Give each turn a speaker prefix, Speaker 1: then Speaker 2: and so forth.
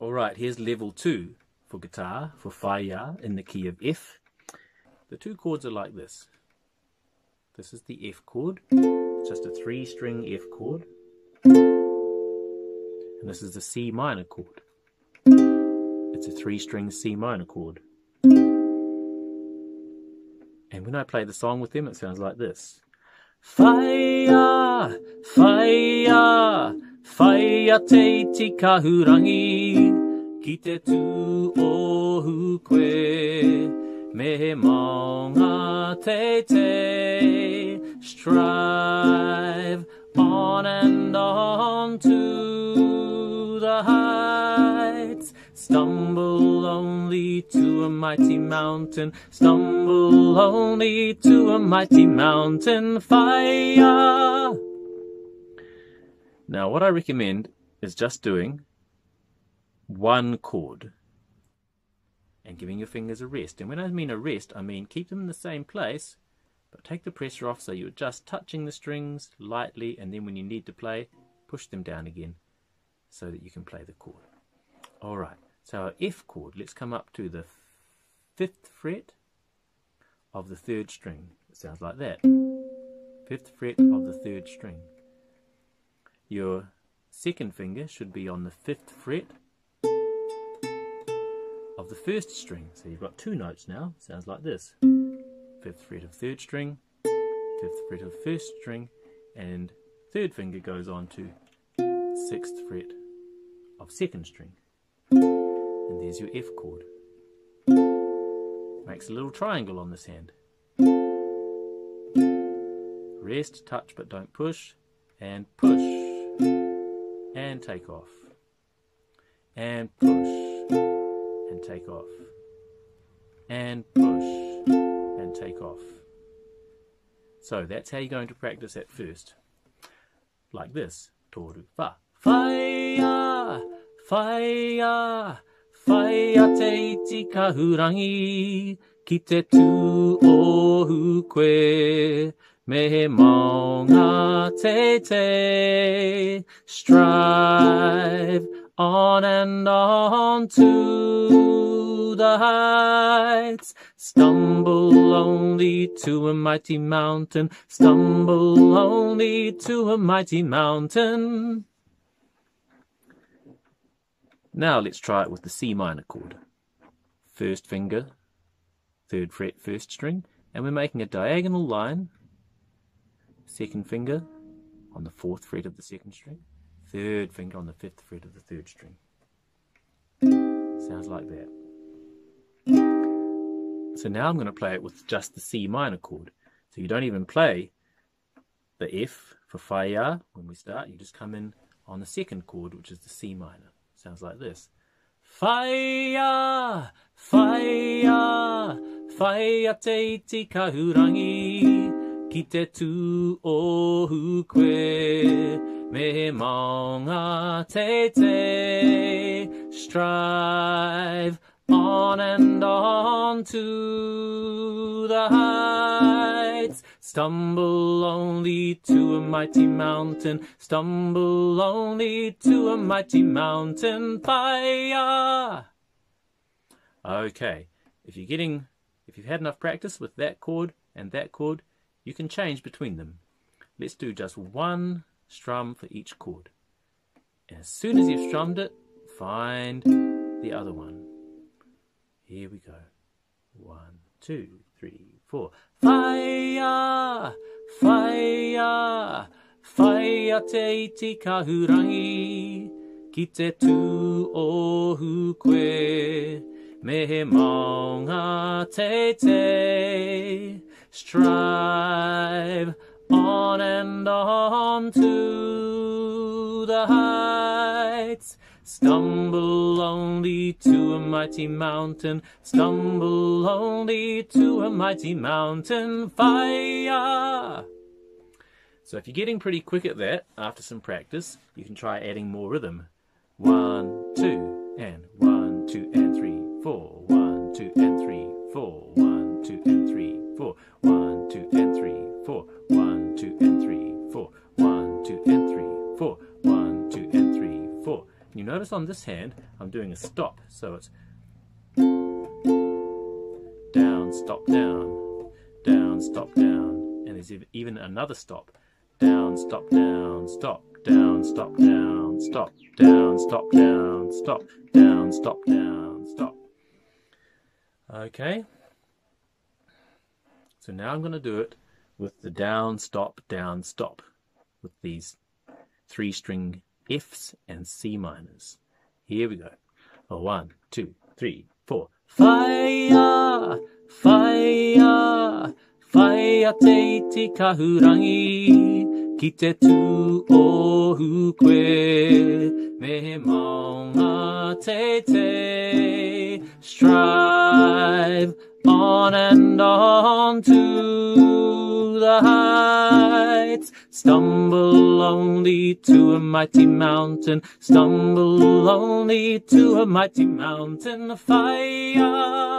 Speaker 1: Alright, here's level 2 for guitar, for Whāia in the key of F. The two chords are like this. This is the F chord, it's just a three string F chord. And this is the C minor chord. It's a three string C minor chord. And when I play the song with them, it sounds like this. Whāia, whāia, whāia te hukwe, me maunga te te, strive on and on to the heights, stumble only to a mighty mountain, stumble only to a mighty mountain whāia. Now, what I recommend is just doing one chord and giving your fingers a rest. And when I mean a rest, I mean keep them in the same place, but take the pressure off so you're just touching the strings lightly, and then when you need to play, push them down again so that you can play the chord. All right. So our F chord, let's come up to the fifth fret of the third string. It sounds like that. Fifth fret of the third string. Your second finger should be on the fifth fret of the first string. So you've got two notes now. Sounds like this. Fifth fret of third string, fifth fret of first string, and third finger goes on to sixth fret of second string and there's your F chord. Makes a little triangle on this hand. Rest, touch but don't push, and push, and take off, and push, and take off, and push, and take off. So that's how you're going to practice at first. Like this. Toru fa. Fire! Fire! Whai te iti kahurangi, ki te tū o hukwe, me he maunga te te, strive on and on to the heights, stumble only to a mighty mountain, stumble only to a mighty mountain. Now let's try it with the C minor chord. First finger, third fret, first string, and we're making a diagonal line. Second finger on the fourth fret of the second string, third finger on the fifth fret of the third string. Sounds like that. So now I'm going to play it with just the C minor chord. So you don't even play the F for Whāia when we start, you just come in on the second chord, which is the C minor. Sounds like this. Whāia, whāia, whāia te iti kahurangi, ki te tū o hukwe, me maunga te te, strive on and on to the heights. Stumble only to a mighty mountain, stumble only to a mighty mountain whāia. Okay, if you're getting, if you've had enough practice with that chord and that chord, you can change between them. Let's do just one strum for each chord. as soon as you've strummed it, find the other one. Here we go. One, two, three, four. Fire, fire, fire te iti kahurangi, ki te tū o hukwe, me he maunga te te, strive on and on to the heights. Stumble only to a mighty mountain, stumble only to a mighty mountain whāia. So if you're getting pretty quick at that after some practice, you can try adding more rhythm. One, two, and notice on this hand, I'm doing a stop. So it's down, stop, down, down, stop, down. And there's even another stop. Down, stop, down, stop, down, stop, down, stop, down, stop, down, stop, down, stop, down, stop. Okay. So now I'm going to do it with the down, stop, down, stop with these three string Fs and C minors. Here we go. A one, two, three, four. Whāia, whāia, whāia te iti kahurangi, ki te tū o hukwe, me maunga te te, strive on and on to the heights. Stumble only to a mighty mountain. Stumble only to a mighty mountain of whāia.